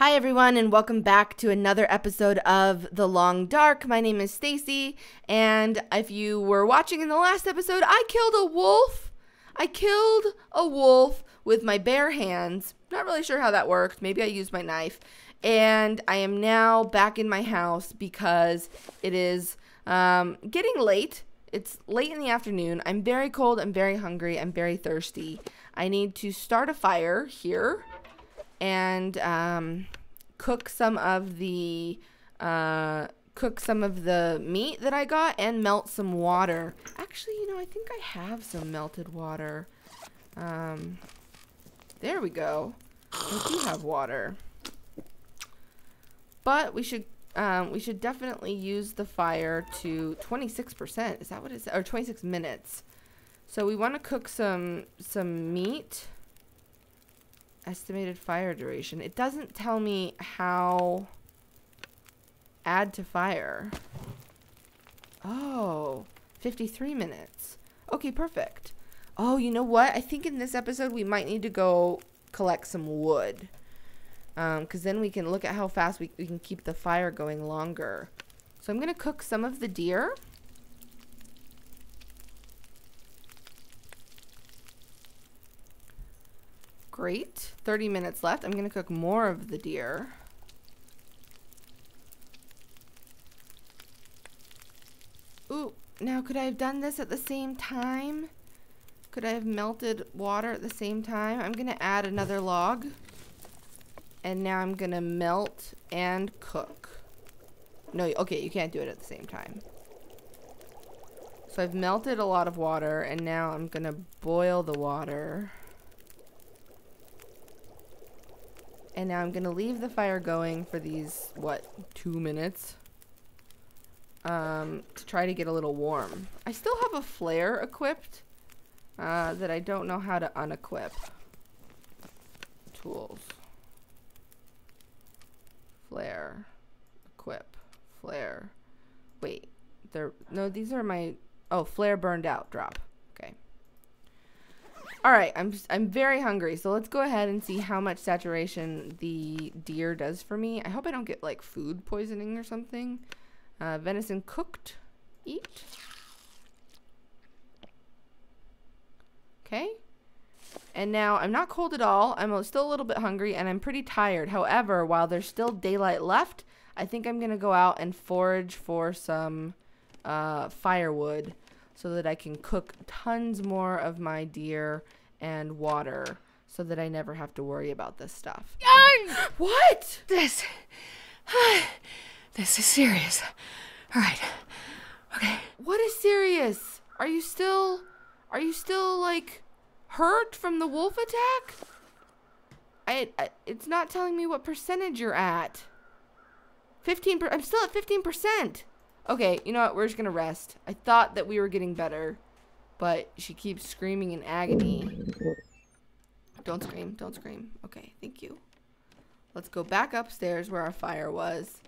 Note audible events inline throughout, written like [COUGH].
Hi everyone and welcome back to another episode of The Long Dark. My name is Stacy and if you were watching in the last episode, I killed a wolf. I killed a wolf with my bare hands. Not really sure how that worked. Maybe I used my knife. And I am now back in my house because it is um, getting late. It's late in the afternoon. I'm very cold. I'm very hungry. I'm very thirsty. I need to start a fire here and um, cook some of the uh, cook some of the meat that I got and melt some water. Actually, you know, I think I have some melted water. Um, there we go. I do have water. But we should um, we should definitely use the fire to 26%. Is that what it is? Or 26 minutes. So we want to cook some some meat. Estimated fire duration. It doesn't tell me how add to fire. Oh, 53 minutes. Okay, perfect. Oh, you know what? I think in this episode we might need to go collect some wood. Because um, then we can look at how fast we, we can keep the fire going longer. So I'm going to cook some of the deer. Great. 30 minutes left. I'm going to cook more of the deer. Ooh, now could I have done this at the same time? Could I have melted water at the same time? I'm going to add another log. And now I'm going to melt and cook. No, okay, you can't do it at the same time. So I've melted a lot of water and now I'm going to boil the water. And now I'm going to leave the fire going for these, what, two minutes? Um, to try to get a little warm. I still have a flare equipped uh, that I don't know how to unequip. Tools. Flare. Equip. Flare. Wait. They're, no, these are my, oh, flare burned out. Drop. All right, I'm I'm very hungry, so let's go ahead and see how much saturation the deer does for me. I hope I don't get like food poisoning or something. Uh, venison cooked, eat. Okay. And now I'm not cold at all. I'm still a little bit hungry and I'm pretty tired. However, while there's still daylight left, I think I'm going to go out and forage for some uh, firewood so that I can cook tons more of my deer and water so that I never have to worry about this stuff. what? This. [SIGHS] This is serious. All right. Okay. What is serious? Are you still are you still like hurt from the wolf attack? I, I it's not telling me what percentage you're at. 15 I'm still at 15%. Okay, you know what? We're just gonna rest. I thought that we were getting better, but she keeps screaming in agony. Don't scream. Don't scream. Okay, thank you. Let's go back upstairs where our fire was,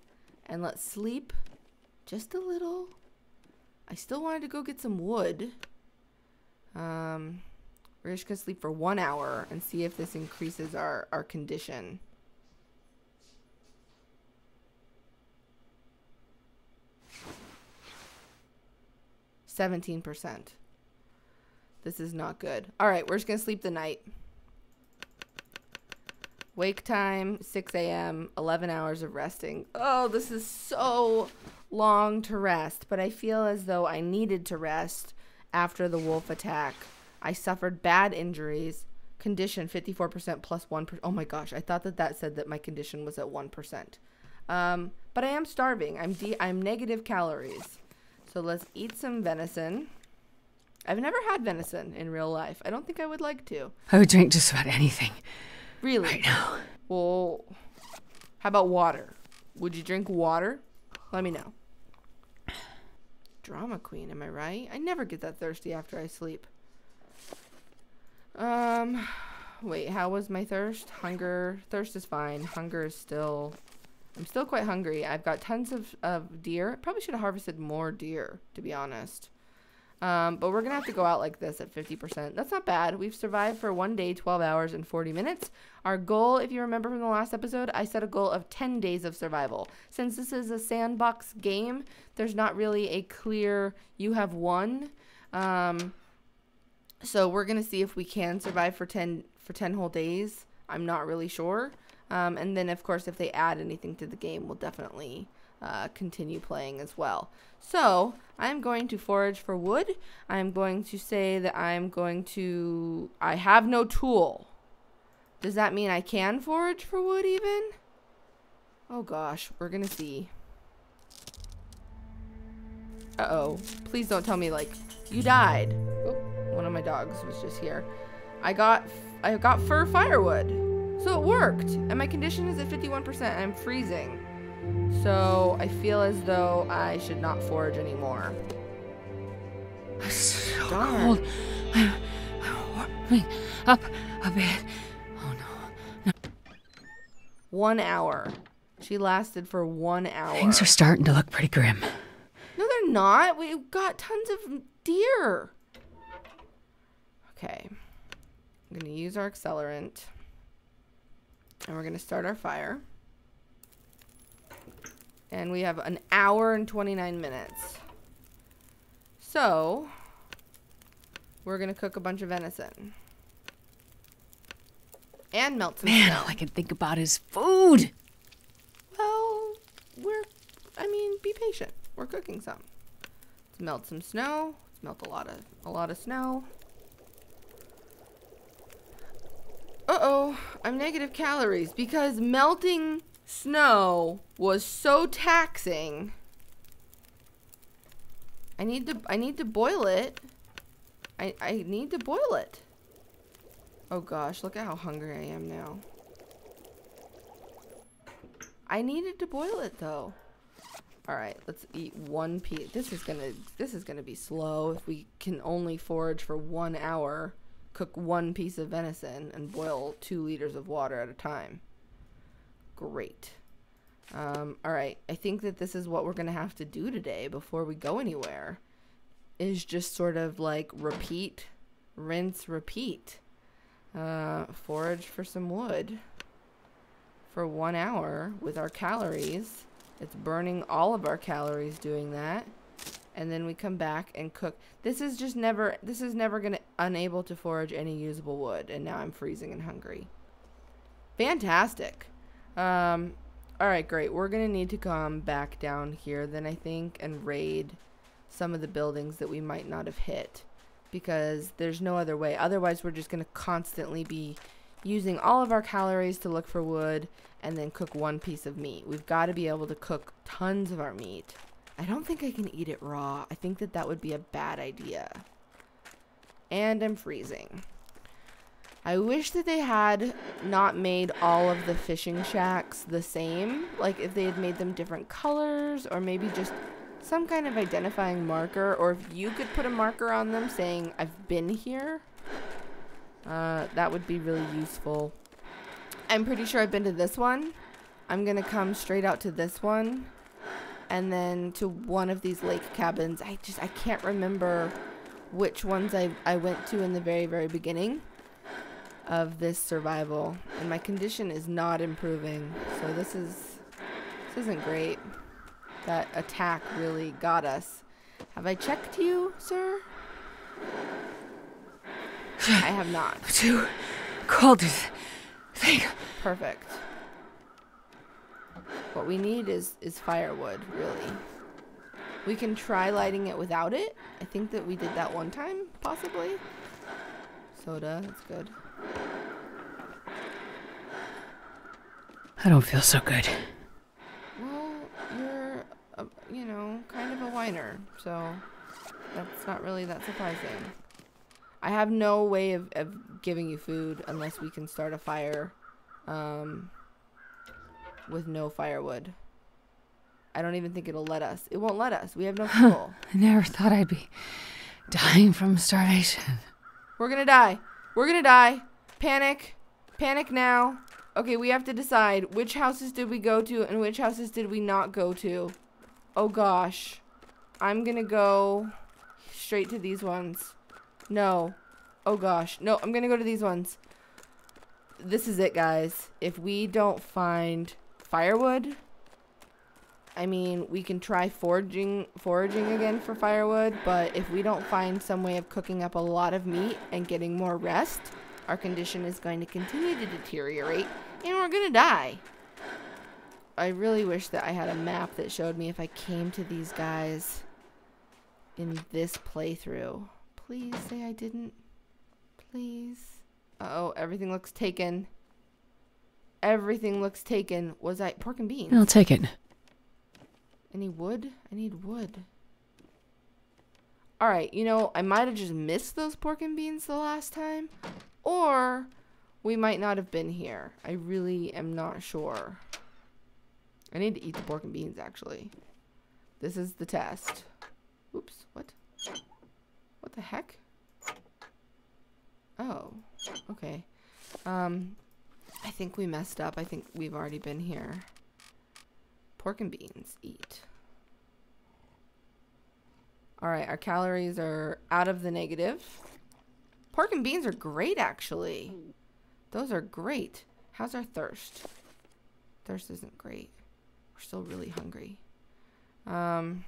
and let's sleep just a little. I still wanted to go get some wood. Um, we're just gonna sleep for one hour and see if this increases our, our condition. 17%. This is not good. All right, we're just going to sleep the night. Wake time, 6 a.m., 11 hours of resting. Oh, this is so long to rest, but I feel as though I needed to rest after the wolf attack. I suffered bad injuries. Condition 54% plus 1. Oh my gosh, I thought that that said that my condition was at 1%. Um, but I am starving. I'm de- I'm negative calories. So let's eat some venison. I've never had venison in real life. I don't think I would like to. I would drink just about anything. Really? Right now. Well, how about water? Would you drink water? Let me know. Drama queen, am I right? I never get that thirsty after I sleep. Um, wait, how was my thirst? Hunger. Thirst is fine. Hunger is still I'm still quite hungry. I've got tons of, of deer. Probably should have harvested more deer, to be honest. Um, but we're going to have to go out like this at 50%. That's not bad. We've survived for one day, 12 hours, and 40 minutes. Our goal, if you remember from the last episode, I set a goal of 10 days of survival. Since this is a sandbox game, there's not really a clear, you have won. Um, so we're going to see if we can survive for 10, for 10 whole days. I'm not really sure. Um, and then, of course, if they add anything to the game, we'll definitely uh, continue playing as well. So I'm going to forage for wood. I'm going to say that I'm going to. I have no tool. Does that mean I can forage for wood even? Oh gosh, we're gonna see. Uh oh. Please don't tell me like you died. Oh, one of my dogs was just here. I got I got fur firewood. So it worked. And my condition is at 51%. I'm freezing. So I feel as though I should not forage anymore. It's so Darn. cold. I'm, I'm warming up a bit. Oh no. One hour. She lasted for one hour. Things are starting to look pretty grim. No, they're not. We've got tons of deer. Okay. I'm going to use our accelerant. And we're going to start our fire. And we have an hour and 29 minutes. So, we're going to cook a bunch of venison. And melt some Man, snow. all I can think about is food. Well, we're, I mean, be patient. We're cooking some. Let's melt some snow. Let's melt a lot of, a lot of snow. Uh-oh, Negative calories because melting snow was so taxing. I need to, I need to boil it. I, I need to boil it. Oh gosh, look at how hungry I am now. I needed to boil it though. All right, let's eat one piece. This is gonna this is gonna be slow if we can only forage for one hour, cook one piece of venison, and boil two liters of water at a time. Great. Um, all right, I think that this is what we're gonna have to do today before we go anywhere. Is just sort of like repeat, rinse, repeat. Uh, forage for some wood for one hour with our calories. It's burning all of our calories doing that. And then we come back and cook. This is just never, this is never going to, unable to forage any usable wood. And now I'm freezing and hungry. Fantastic. Um, all right, great. We're going to need to come back down here then, I think, and raid some of the buildings that we might not have hit. Because there's no other way. Otherwise, we're just going to constantly be using all of our calories to look for wood and then cook one piece of meat. We've got to be able to cook tons of our meat. I don't think I can eat it raw. I think that that would be a bad idea. And I'm freezing. I wish that they had not made all of the fishing shacks the same. Like if they had made them different colors or maybe just some kind of identifying marker or if you could put a marker on them saying I've been here. Uh, that would be really useful. I'm pretty sure I've been to this one. I'm gonna come straight out to this one and then to one of these lake cabins. I just I can't remember which ones I, I went to in the very, very beginning of this survival. And my condition is not improving. So this is this isn't great. That attack really got us. Have I checked you, sir? I have not. Too cold to think. Perfect. What we need is is firewood, really. We can try lighting it without it. I think that we did that one time, possibly. Soda, that's good. I don't feel so good. Well, you're, a, you know, kind of a whiner, so that's not really that surprising. I have no way of, of giving you food unless we can start a fire um, with no firewood. I don't even think it'll let us. It won't let us. We have no [LAUGHS] fuel. I never thought I'd be dying from starvation. We're gonna die. We're gonna die. Panic. Panic now. Okay, we have to decide which houses did we go to and which houses did we not go to. Oh gosh. I'm gonna go straight to these ones. No. Oh gosh. No, I'm gonna go to these ones. This is it, guys. If we don't find firewood, I mean, we can try foraging foraging again for firewood, but if we don't find some way of cooking up a lot of meat and getting more rest, our condition is going to continue to deteriorate and we're going to die. I really wish that I had a map that showed me if I came to these guys in this playthrough. Please say I didn't. Please. Uh oh, everything looks taken. Everything looks taken. Was I pork and beans? I'll take it. Any wood? I need wood. Alright, you know, I might have just missed those pork and beans the last time. Or we might not have been here. I really am not sure. I need to eat the pork and beans, actually. This is the test. Oops, what? What the heck? Oh, okay. Um, I think we messed up. I think we've already been here. Pork and beans, eat. All right, our calories are out of the negative. Pork and beans are great, actually. Those are great. How's our thirst? Thirst isn't great. We're still really hungry. Um.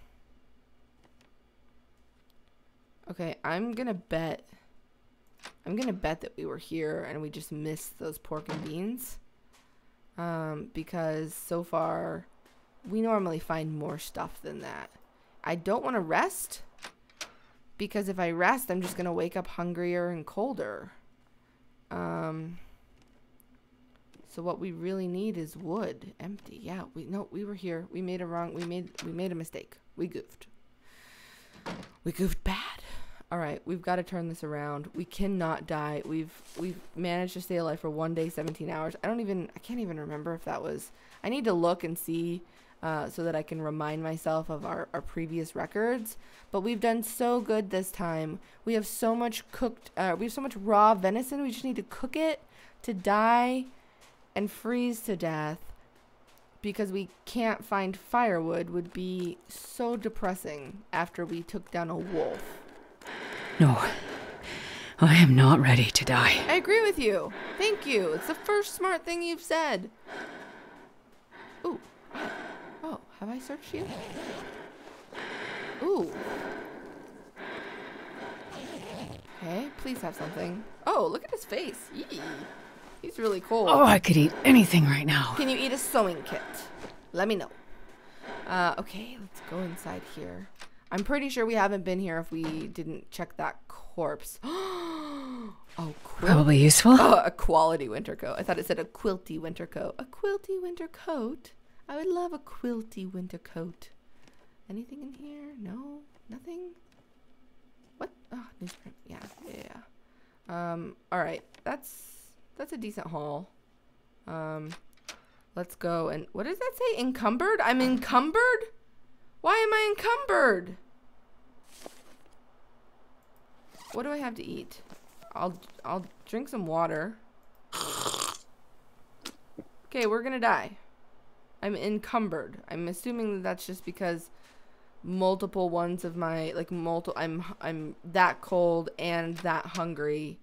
Okay, I'm gonna bet. I'm gonna bet that we were here and we just missed those pork and beans. Um, because so far we normally find more stuff than that. I don't want to rest because if I rest, I'm just to wake up hungrier and colder. Um, so what we really need is wood. Empty. Yeah, we no, we were here. We made a wrong. We made we made a mistake. We goofed. We goofed bad. All right, we've got to turn this around. We cannot die. We've we've managed to stay alive for one day, 17 hours. I don't even I can't even remember if that was. I need to look and see uh, so that I can remind myself of our, our previous records. But we've done so good this time. We have so much cooked, uh, we have so much raw venison. We just need to cook it to die and freeze to death because we can't find firewood would be so depressing after we took down a wolf. No. I am not ready to die. I agree with you. Thank you. It's the first smart thing you've said. Ooh. Oh, have I searched you? Ooh. Okay, please have something. Oh, look at his face. Yee. He's really cool. Oh, I could eat anything right now. Can you eat a sewing kit? Let me know. Uh, okay, let's go inside here. I'm pretty sure we haven't been here if we didn't check that corpse. [GASPS] oh, quilt. Probably useful. Oh, a quality winter coat. I thought it said a quilty winter coat. A quilty winter coat? I would love a quilty winter coat. Anything in here? No? Nothing? What? Oh, newsprint. Yeah, yeah, yeah. Um, alright. That's that's a decent haul. Um let's go and what does that say? Encumbered? I'm encumbered? Why am I encumbered? What do I have to eat? I'll I'll drink some water. Okay, we're gonna die. I'm encumbered. I'm assuming that that's just because multiple ones of my like multiple I'm I'm that cold and that hungry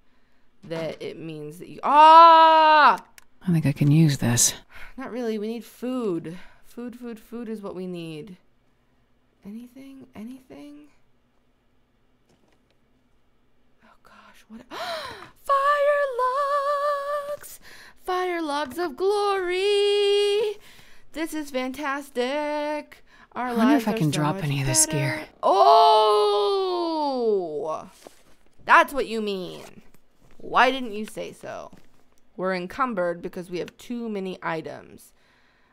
that it means that you ah I think I can use this. not really we need food food food food is what we need anything anything oh gosh what [GASPS] fire logs fire logs of glory this is fantastic our I wonder if I can so drop any of this gear. Oh, that's what you mean. Why didn't you say so? We're encumbered because we have too many items.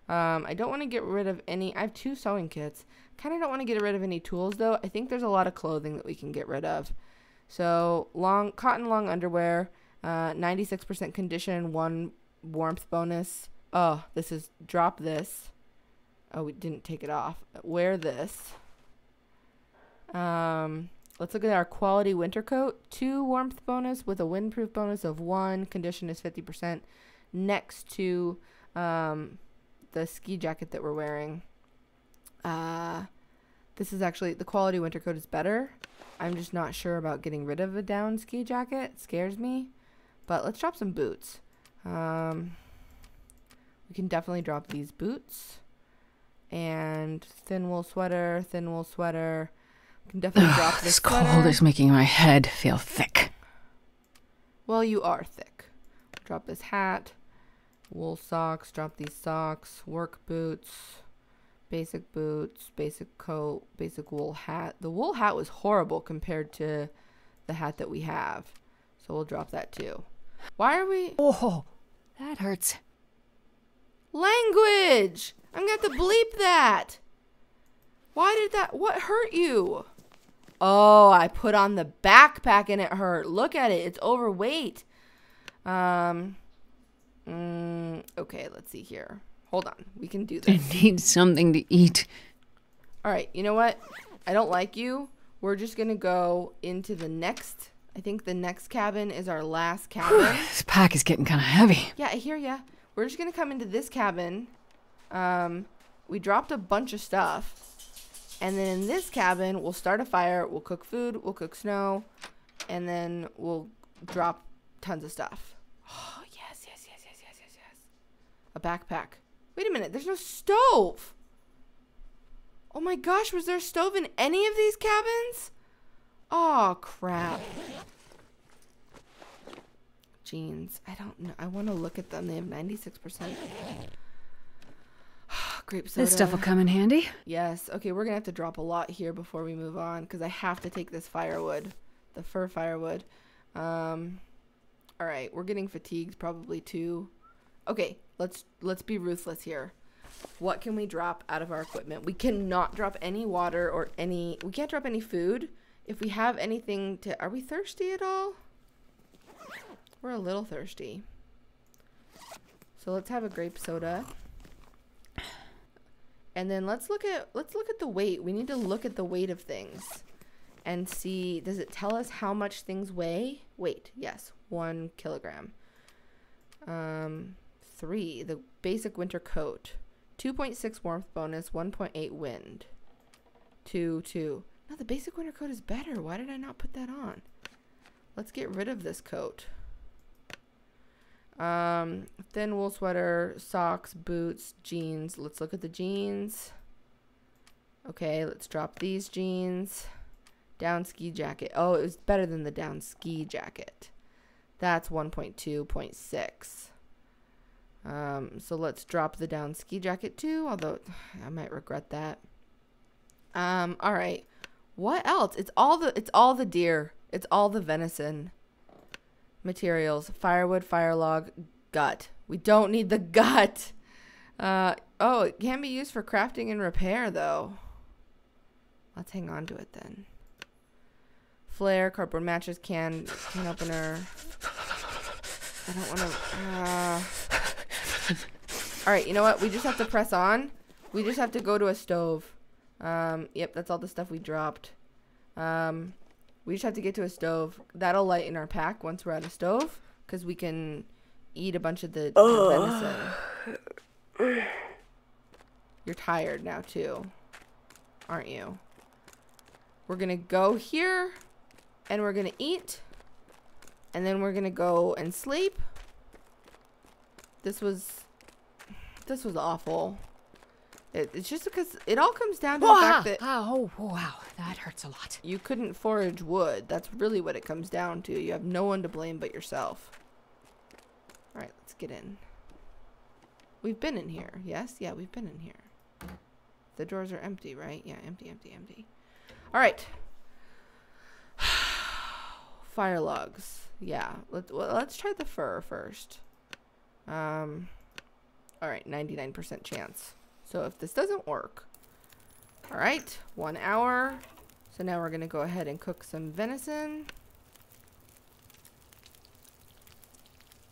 Um, I don't want to get rid of any. I have two sewing kits. Kind of don't want to get rid of any tools though. I think there's a lot of clothing that we can get rid of. So long cotton long underwear, uh, 96% condition, one warmth bonus. Oh, this is drop this. Oh, we didn't take it off. Wear this. Um, let's look at our quality winter coat. Two warmth bonus with a windproof bonus of one. Condition is 50% next to um, the ski jacket that we're wearing. Uh, This is actually the quality winter coat is better. I'm just not sure about getting rid of a down ski jacket. It scares me. But let's drop some boots. Um, we can definitely drop these boots. And thin wool sweater, thin wool sweater. We can definitely drop this This sweater. cold is making my head feel thick. Well, you are thick. Drop this hat, wool socks, drop these socks, work boots, basic boots, basic coat, basic wool hat. The wool hat was horrible compared to the hat that we have. So we'll drop that too. Why are we Oh, that hurts. language? I'm to have to bleep that. Why did that what hurt you? Oh, I put on the backpack and it hurt. Look at it. It's overweight. Um mm, okay, let's see here. Hold on. We can do this. I [LAUGHS] need something to eat. All right, you know what? I don't like you. We're just going to go into the next I think the next cabin is our last cabin. This pack is getting kind of heavy. Yeah, I hear ya. We're just gonna come into this cabin. Um, we dropped a bunch of stuff, and then in this cabin, we'll start a fire. We'll cook food. We'll cook snow, and then we'll drop tons of stuff. Oh yes, yes, yes, yes, yes, yes, yes. A backpack. Wait a minute. There's no stove. Oh my gosh, was there a stove in any of these cabins? Oh crap. Jeans. I don't know. I want to look at them. They have 96%. [SIGHS] Grape soda. This stuff will come in handy. Yes. Okay, we're going to have to drop a lot here before we move on because I have to take this firewood, the fir firewood. Um All right, we're getting fatigued probably too. Okay, let's let's be ruthless here. What can we drop out of our equipment? We cannot drop any water or any we can't drop any food. If we have anything to Are we thirsty at all? We're a little thirsty. So let's have a grape soda. And then let's look at let's look at the weight. We need to look at the weight of things and see does it tell us how much things weigh? Weight, yes, one kilogram. Um, three, the basic winter coat. 2.6 warmth bonus, 1.8 wind. Two, two. No, the basic winter coat is better. Why did I not put that on? Let's get rid of this coat. Um, thin wool sweater, socks, boots, jeans. Let's look at the jeans. Okay, let's drop these jeans. Down ski jacket. Oh, it was better than the down ski jacket. That's 1.2.6. Um, so let's drop the down ski jacket too, although [SIGHS] I might regret that. Um, all right. What else? It's all the it's all the deer. It's all the venison materials firewood fire log gut we don't need the gut uh oh it can be used for crafting and repair though let's hang on to it then flare cardboard matches can can opener i don't want to uh... all right you know what we just have to press on we just have to go to a stove um yep that's all the stuff we dropped um we just have to get to a stove. That'll lighten our pack once we're at a stove, because we can eat a bunch of the, the venison. You're tired now too, aren't you? We're gonna go here, and we're gonna eat, and then we're gonna go and sleep. This was, this was awful. It, it's just because it all comes down to the fact that Oh, wow. That hurts a lot. you couldn't forage wood. That's really what it comes down to. You have no one to blame but yourself. All right, let's get in. We've been in here. Yes? Yeah, we've been in here. The drawers are empty, right? Yeah, empty, empty, empty. All right. [SIGHS] Fire logs. Yeah, let's well, let's try the fur first. Um All right, 99% chance. So if this doesn't work, all right, one hour. So now we're gonna go ahead and cook some venison.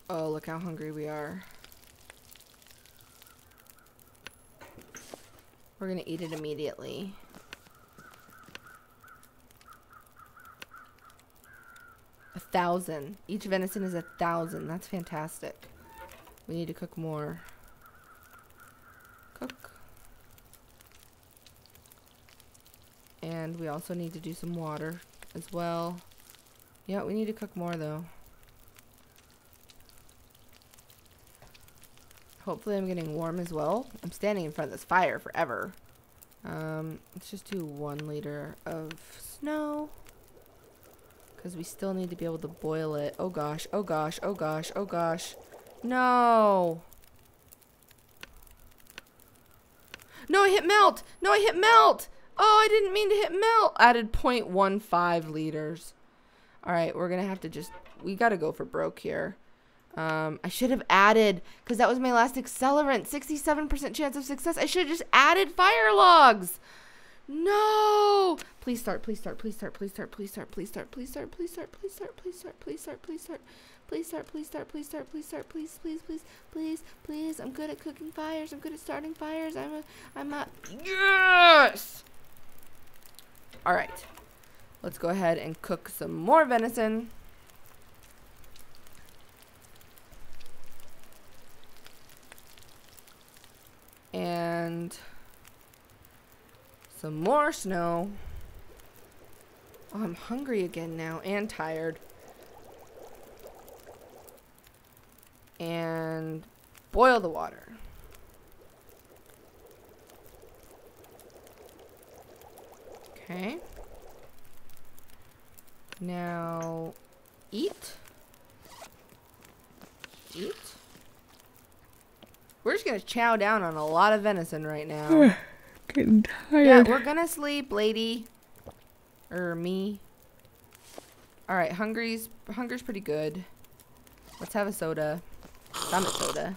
Oh, look how hungry we are. We're gonna eat it immediately. A thousand. Each venison is a thousand. That's fantastic. We need to cook more. Cook. And we also need to do some water as well. Yeah, we need to cook more though. Hopefully I'm getting warm as well. I'm standing in front of this fire forever. Um, let's just do one liter of snow. Because we still need to be able to boil it. Oh gosh, oh gosh, oh gosh, oh gosh. No! No, I hit melt! No, I hit melt! Oh, I didn't mean to hit melt! Added 0.15 liters. Alright, we're gonna have to just... We gotta go for broke here. Um, I should have added, because that was my last accelerant, 67% chance of success. I should have just added fire logs. No! Please start, please start, please start, please start, please start, please start, please start, please start, please start, please start, please start, please start, please start, please start, please start, please start, please, please, please, please, please. I'm good at cooking fires. I'm good at starting fires. I'm a, I'm a, yes! All right. Let's go ahead and cook some more venison. and some more snow. Oh, I'm hungry again now and tired. And boil the water. Okay. Now, eat. Eat. We're just gonna chow down on a lot of venison right now. [SIGHS] Getting tired. Yeah, we're gonna sleep, lady. Or me. Alright, hungry's hunger's pretty good. Let's have a soda. Summit soda.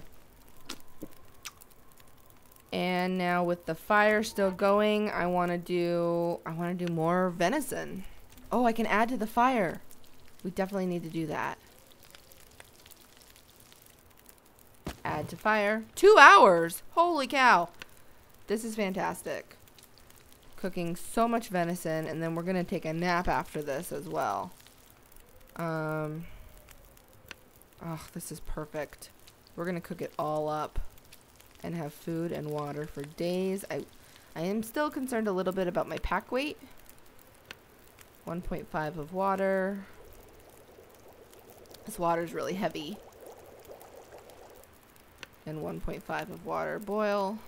And now with the fire still going, I wanna do I wanna do more venison. Oh, I can add to the fire. We definitely need to do that. Add to fire. Two hours! Holy cow. This is fantastic. Cooking so much venison, and then we're going to take a nap after this as well. Um, oh, this is perfect. We're going to cook it all up and have food and water for days. I, I am still concerned a little bit about my pack weight. 1.5 of water. This water is really heavy and 1.5 of water boil.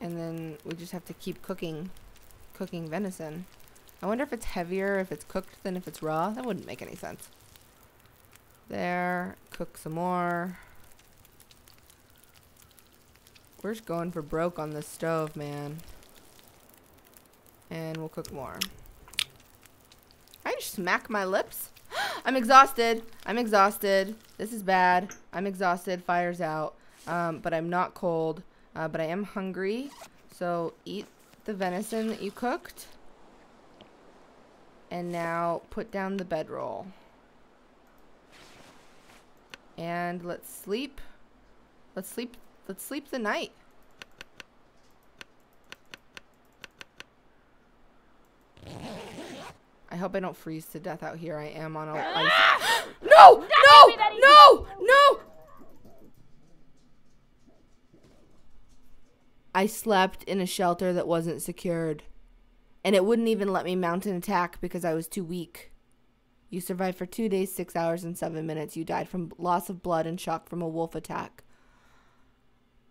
And then we just have to keep cooking, cooking venison. I wonder if it's heavier if it's cooked than if it's raw. That wouldn't make any sense. There, cook some more. We're just going for broke on the stove, man. And we'll cook more. I just smack my lips. [GASPS] I'm exhausted. I'm exhausted. This is bad. I'm exhausted. Fire's out. Um, but I'm not cold. Uh, but I am hungry. So eat the venison that you cooked. And now put down the bedroll. And let's sleep. Let's sleep. Let's sleep the night. I hope I don't freeze to death out here. I am on a [GASPS] ice. [GASPS] no! No! No! No! I slept in a shelter that wasn't secured. And it wouldn't even let me mount an attack because I was too weak. You survived for two days, six hours, and seven minutes. You died from loss of blood and shock from a wolf attack.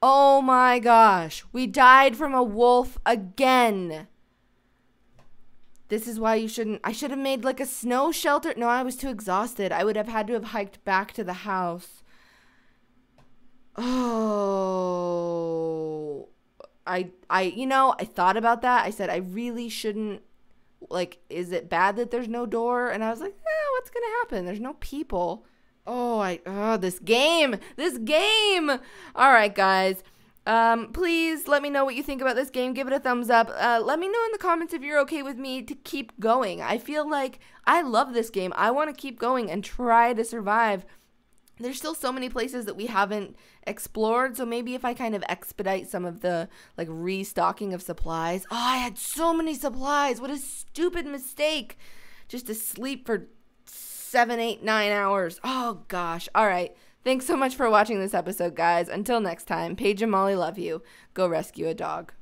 Oh my gosh. We died from a wolf again. This is why you shouldn't. I should have made like a snow shelter. No, I was too exhausted. I would have had to have hiked back to the house. Oh. I I you know, I thought about that. I said I really shouldn't like is it bad that there's no door? And I was like, eh, what's to happen? There's no people. Oh, I oh, this game. This game. All right, guys. Um, please let me know what you think about this game. Give it a thumbs up. Uh, let me know in the comments if you're okay with me to keep going. I feel like I love this game. I want to keep going and try to survive. There's still so many places that we haven't explored, so maybe if I kind of expedite some of the like restocking of supplies. Oh, I had so many supplies. What a stupid mistake. Just to sleep for seven, eight, nine hours. Oh gosh. All right. Thanks so much for watching this episode, guys. Until next time, Paige and Molly love you. Go rescue a dog.